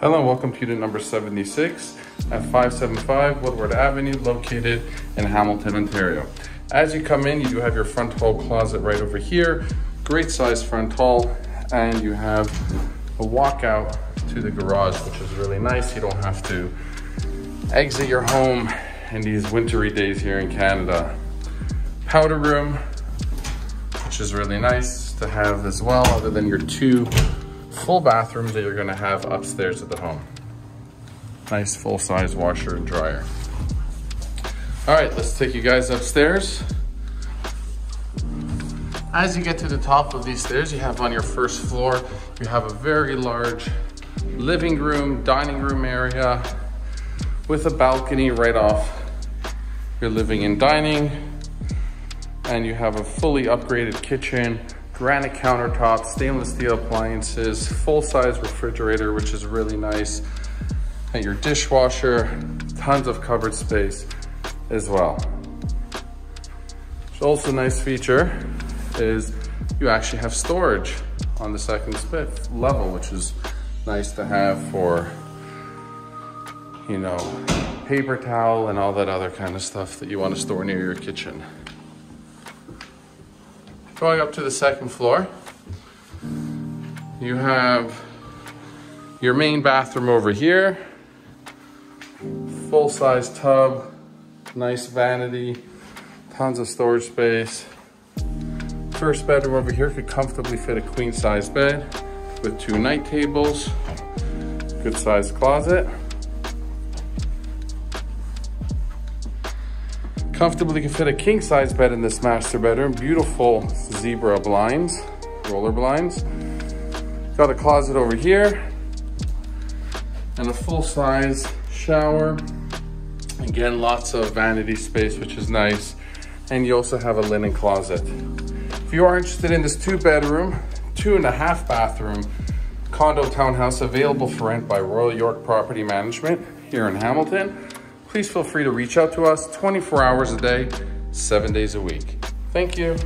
Hello, welcome to unit number 76 at 575 Woodward Avenue, located in Hamilton, Ontario. As you come in, you do have your front hall closet right over here. Great size front hall, and you have a walkout to the garage, which is really nice. You don't have to exit your home in these wintry days here in Canada. Powder room, which is really nice to have as well, other than your two full bathrooms that you're gonna have upstairs at the home. Nice full-size washer and dryer. All right, let's take you guys upstairs. As you get to the top of these stairs, you have on your first floor, you have a very large living room, dining room area with a balcony right off your living and dining. And you have a fully upgraded kitchen granite countertops, stainless steel appliances, full-size refrigerator, which is really nice, and your dishwasher, tons of cupboard space as well. Also nice feature is you actually have storage on the second level, which is nice to have for, you know, paper towel and all that other kind of stuff that you want to store near your kitchen. Going up to the second floor, you have your main bathroom over here, full-size tub, nice vanity, tons of storage space. First bedroom over here could comfortably fit a queen-size bed with two night tables, good sized closet. Comfortably can fit a king size bed in this master bedroom. Beautiful zebra blinds, roller blinds. Got a closet over here and a full size shower. Again, lots of vanity space, which is nice. And you also have a linen closet. If you are interested in this two bedroom, two and a half bathroom condo townhouse available for rent by Royal York Property Management here in Hamilton, please feel free to reach out to us 24 hours a day, seven days a week. Thank you.